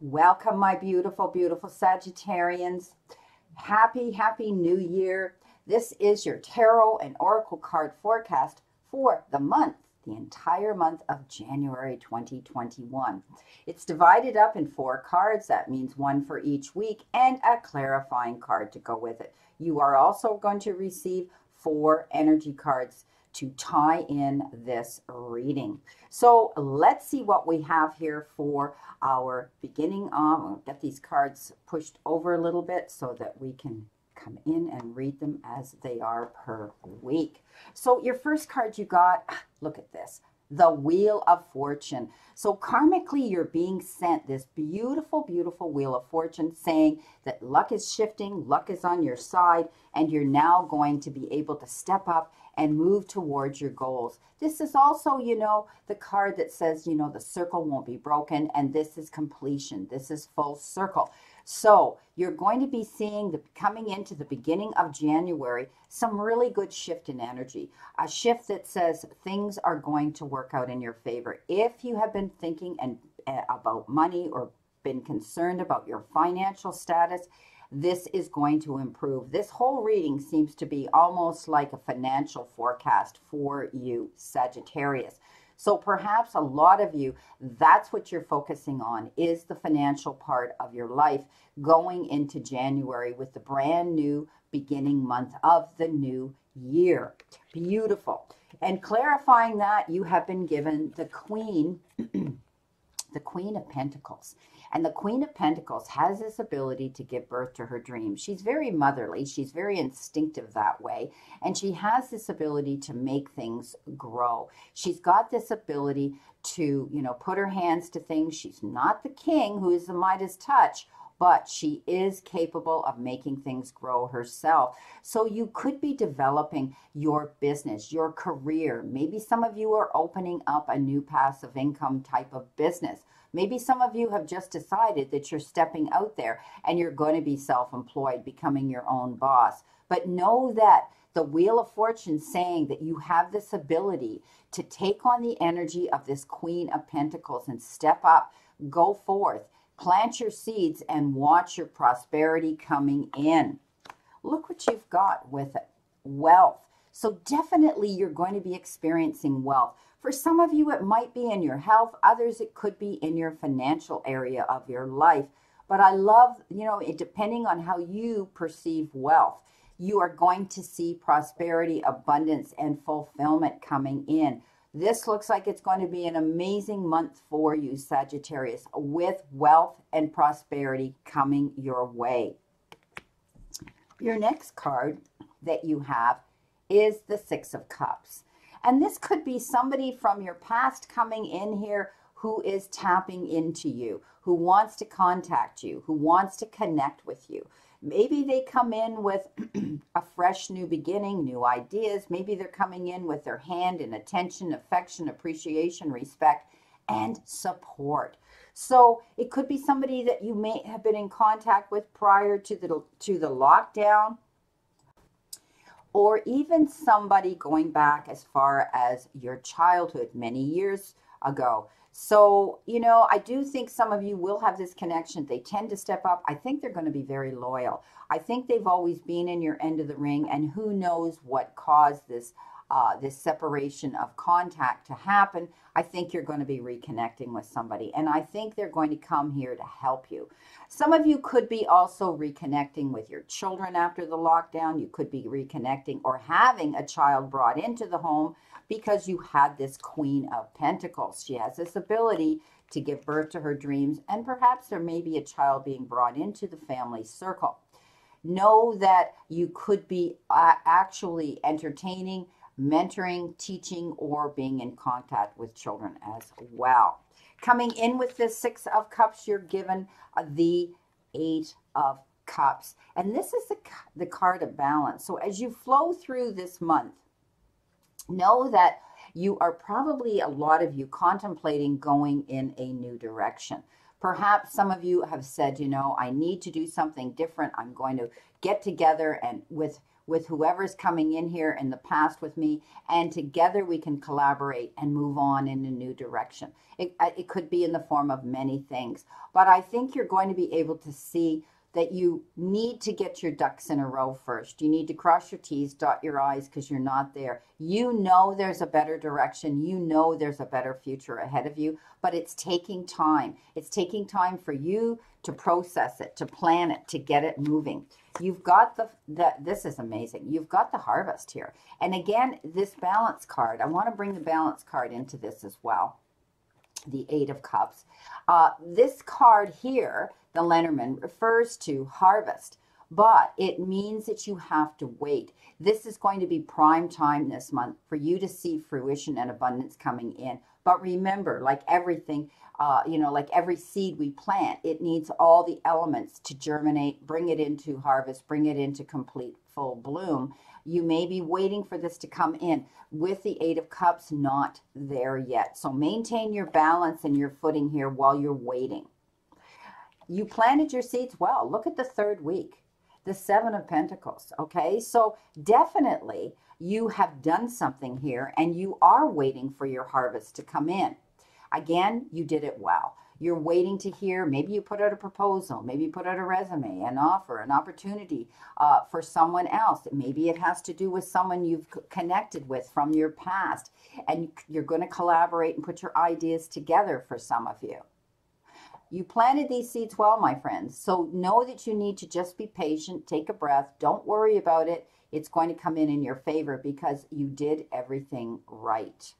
Welcome, my beautiful, beautiful Sagittarians. Happy, happy new year. This is your tarot and oracle card forecast for the month, the entire month of January 2021. It's divided up in four cards. That means one for each week and a clarifying card to go with it. You are also going to receive four energy cards to tie in this reading. So let's see what we have here for our beginning. Um, I'll get these cards pushed over a little bit so that we can come in and read them as they are per week. So your first card you got, look at this, the Wheel of Fortune. So karmically, you're being sent this beautiful, beautiful Wheel of Fortune saying that luck is shifting, luck is on your side, and you're now going to be able to step up and move towards your goals. This is also, you know, the card that says, you know, the circle won't be broken, and this is completion. This is full circle. So you're going to be seeing the coming into the beginning of January some really good shift in energy. A shift that says things are going to work out in your favor. If you have been thinking and uh, about money or been concerned about your financial status, this is going to improve. This whole reading seems to be almost like a financial forecast for you, Sagittarius. So perhaps a lot of you, that's what you're focusing on is the financial part of your life going into January with the brand new beginning month of the new year. Beautiful. And clarifying that, you have been given the Queen, the Queen of Pentacles. And the Queen of Pentacles has this ability to give birth to her dreams. She's very motherly, she's very instinctive that way, and she has this ability to make things grow. She's got this ability to, you know, put her hands to things. She's not the king who is the Midas touch, but she is capable of making things grow herself. So you could be developing your business, your career. Maybe some of you are opening up a new passive income type of business. Maybe some of you have just decided that you're stepping out there and you're going to be self employed, becoming your own boss. But know that the Wheel of Fortune saying that you have this ability to take on the energy of this Queen of Pentacles and step up, go forth, plant your seeds, and watch your prosperity coming in. Look what you've got with it wealth. So, definitely, you're going to be experiencing wealth. For some of you, it might be in your health, others, it could be in your financial area of your life. But I love, you know, it, depending on how you perceive wealth, you are going to see prosperity, abundance, and fulfillment coming in. This looks like it's going to be an amazing month for you, Sagittarius, with wealth and prosperity coming your way. Your next card that you have is the Six of Cups. And this could be somebody from your past coming in here who is tapping into you, who wants to contact you, who wants to connect with you. Maybe they come in with a fresh new beginning, new ideas. Maybe they're coming in with their hand in attention, affection, appreciation, respect, and support. So it could be somebody that you may have been in contact with prior to the to the lockdown or even somebody going back as far as your childhood many years ago. So, you know, I do think some of you will have this connection. They tend to step up. I think they're going to be very loyal. I think they've always been in your end of the ring, and who knows what caused this uh, this separation of contact to happen, I think you're going to be reconnecting with somebody. And I think they're going to come here to help you. Some of you could be also reconnecting with your children after the lockdown. You could be reconnecting or having a child brought into the home because you had this Queen of Pentacles. She has this ability to give birth to her dreams, and perhaps there may be a child being brought into the family circle. Know that you could be uh, actually entertaining mentoring, teaching, or being in contact with children as well. Coming in with this Six of Cups, you're given uh, the Eight of Cups. And this is the, the card of balance. So as you flow through this month, know that you are probably, a lot of you, contemplating going in a new direction. Perhaps some of you have said, you know, I need to do something different. I'm going to get together and with with whoever's coming in here in the past with me, and together we can collaborate and move on in a new direction. It, uh, it could be in the form of many things, but I think you're going to be able to see that you need to get your ducks in a row first. You need to cross your T's, dot your I's because you're not there. You know there's a better direction. You know there's a better future ahead of you, but it's taking time. It's taking time for you to process it, to plan it, to get it moving. You've got the, the this is amazing. You've got the harvest here. And again, this balance card, I want to bring the balance card into this as well. The Eight of Cups. Uh, this card here the Lenormand refers to harvest, but it means that you have to wait. This is going to be prime time this month for you to see fruition and abundance coming in. But remember, like everything, uh, you know, like every seed we plant, it needs all the elements to germinate, bring it into harvest, bring it into complete full bloom. You may be waiting for this to come in with the Eight of Cups not there yet. So maintain your balance and your footing here while you're waiting you planted your seeds well. Look at the third week, the Seven of Pentacles. Okay, so definitely you have done something here and you are waiting for your harvest to come in. Again, you did it well. You're waiting to hear, maybe you put out a proposal, maybe you put out a resume, an offer, an opportunity uh, for someone else. Maybe it has to do with someone you've connected with from your past, and you're going to collaborate and put your ideas together for some of you. You planted these seeds well, my friends. So know that you need to just be patient, take a breath, don't worry about it. It's going to come in in your favor because you did everything right.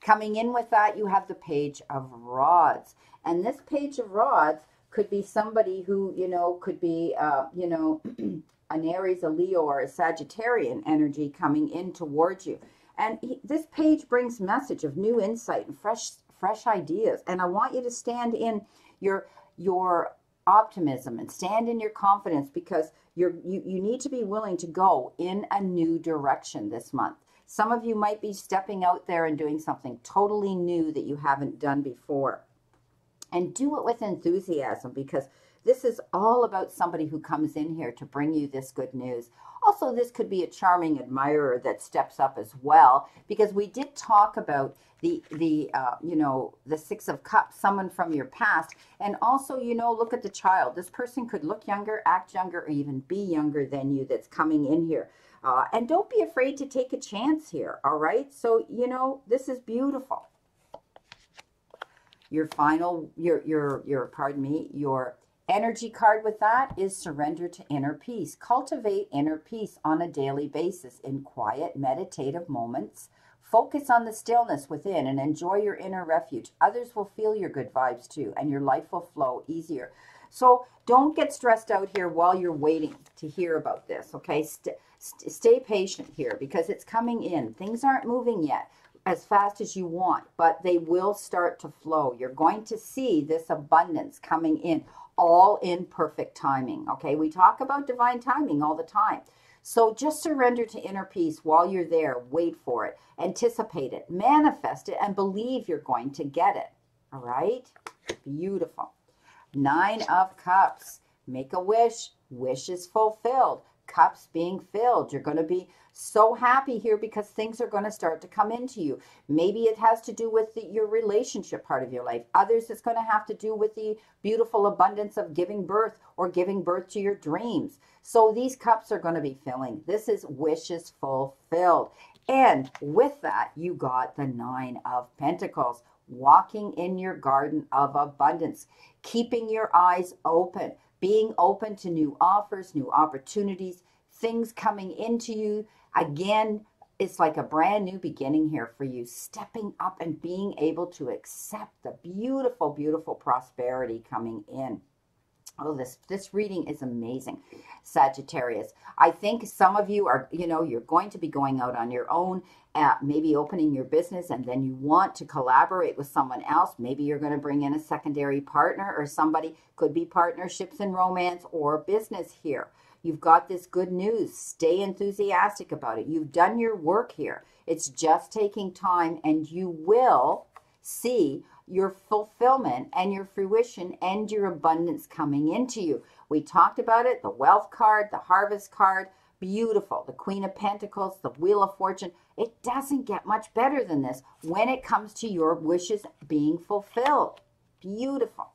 Coming in with that, you have the page of rods. And this page of rods could be somebody who, you know, could be, uh, you know, an Aries, a Leo, or a Sagittarian energy coming in towards you. And he, this page brings message of new insight and fresh, fresh ideas. And I want you to stand in your your optimism and stand in your confidence because you're you, you need to be willing to go in a new direction this month. Some of you might be stepping out there and doing something totally new that you haven't done before. And do it with enthusiasm because this is all about somebody who comes in here to bring you this good news. Also, this could be a charming admirer that steps up as well, because we did talk about the the uh, you know the six of cups, someone from your past, and also you know look at the child. This person could look younger, act younger, or even be younger than you. That's coming in here. Uh, and don't be afraid to take a chance here. All right. So you know this is beautiful. Your final, your your your pardon me, your Energy card with that is surrender to inner peace. Cultivate inner peace on a daily basis in quiet, meditative moments. Focus on the stillness within and enjoy your inner refuge. Others will feel your good vibes too, and your life will flow easier. So don't get stressed out here while you're waiting to hear about this, okay? St st stay patient here because it's coming in. Things aren't moving yet as fast as you want, but they will start to flow. You're going to see this abundance coming in all in perfect timing. Okay, we talk about divine timing all the time. So just surrender to inner peace while you're there. Wait for it, anticipate it, manifest it, and believe you're going to get it. All right, beautiful. Nine of Cups. Make a wish. Wish is fulfilled. Cups being filled. You're going to be so happy here because things are going to start to come into you. Maybe it has to do with the, your relationship part of your life. Others, it's going to have to do with the beautiful abundance of giving birth or giving birth to your dreams. So these cups are going to be filling. This is wishes fulfilled. And with that, you got the Nine of Pentacles, walking in your garden of abundance, keeping your eyes open, being open to new offers, new opportunities, things coming into you Again, it's like a brand new beginning here for you, stepping up and being able to accept the beautiful, beautiful prosperity coming in. Oh, this this reading is amazing, Sagittarius. I think some of you are, you know, you're going to be going out on your own, uh, maybe opening your business, and then you want to collaborate with someone else. Maybe you're going to bring in a secondary partner or somebody. Could be partnerships in romance or business here. You've got this good news. Stay enthusiastic about it. You've done your work here. It's just taking time, and you will see your fulfillment and your fruition and your abundance coming into you. We talked about it the wealth card, the harvest card, Beautiful. The Queen of Pentacles, the Wheel of Fortune. It doesn't get much better than this when it comes to your wishes being fulfilled. Beautiful.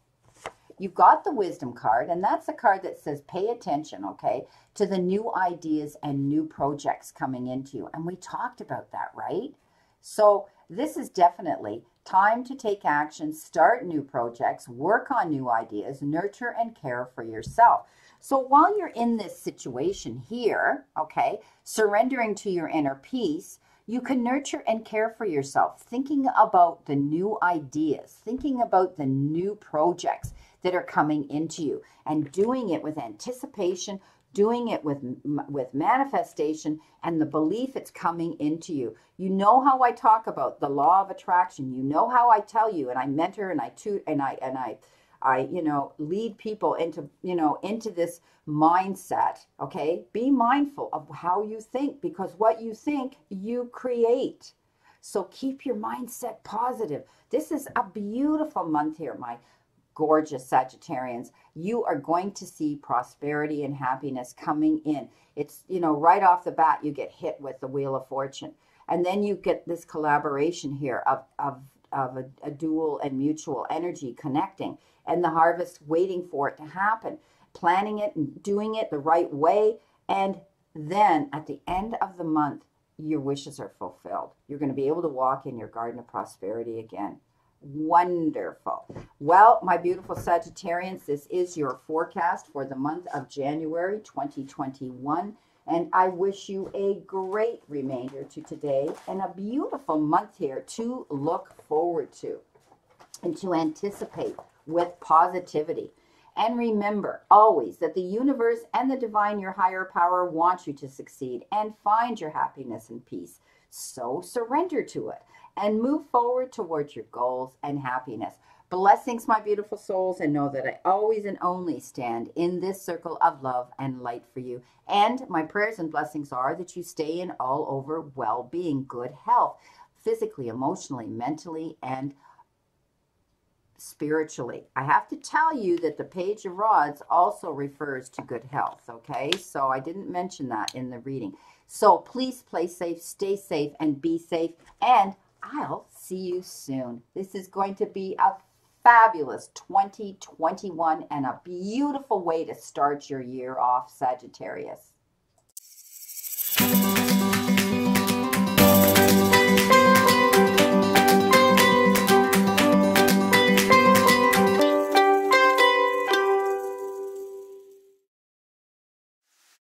You've got the wisdom card, and that's a card that says pay attention, okay, to the new ideas and new projects coming into you. And we talked about that, right? So this is definitely time to take action, start new projects, work on new ideas, nurture and care for yourself. So while you're in this situation here, okay, surrendering to your inner peace, you can nurture and care for yourself, thinking about the new ideas, thinking about the new projects that are coming into you and doing it with anticipation, doing it with with manifestation and the belief it's coming into you. You know how I talk about the law of attraction. You know how I tell you and I mentor and I tutor and I and I I, you know, lead people into, you know, into this mindset, okay? Be mindful of how you think because what you think, you create. So keep your mindset positive. This is a beautiful month here, my gorgeous Sagittarians. You are going to see prosperity and happiness coming in. It's, you know, right off the bat, you get hit with the Wheel of Fortune. And then you get this collaboration here of, of, of a, a dual and mutual energy connecting and the harvest waiting for it to happen, planning it and doing it the right way. And then at the end of the month, your wishes are fulfilled. You're going to be able to walk in your garden of prosperity again. Wonderful. Well, my beautiful Sagittarians, this is your forecast for the month of January 2021. And I wish you a great remainder to today and a beautiful month here to look forward to and to anticipate with positivity. And remember always that the universe and the divine, your higher power, want you to succeed and find your happiness and peace. So surrender to it and move forward towards your goals and happiness. Blessings, my beautiful souls, and know that I always and only stand in this circle of love and light for you. And my prayers and blessings are that you stay in all over well being, good health, physically, emotionally, mentally, and spiritually. I have to tell you that the Page of Rods also refers to good health, okay? So I didn't mention that in the reading. So please play safe, stay safe, and be safe. And I'll see you soon. This is going to be a fabulous 2021 and a beautiful way to start your year off, Sagittarius.